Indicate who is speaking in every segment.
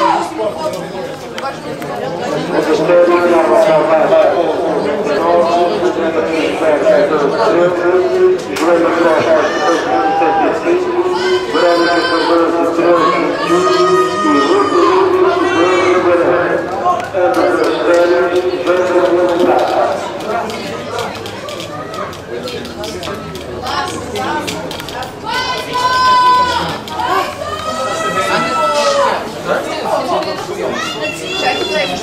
Speaker 1: Спасибо.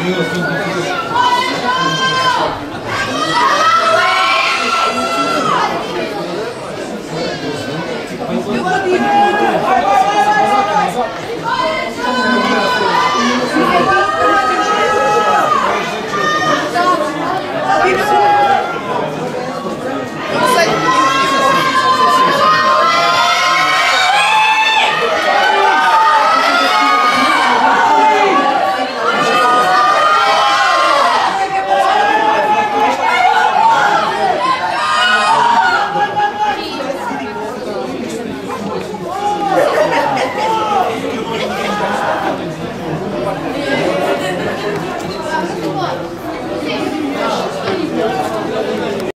Speaker 1: Wilson. Assim,